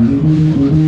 Mm-hmm.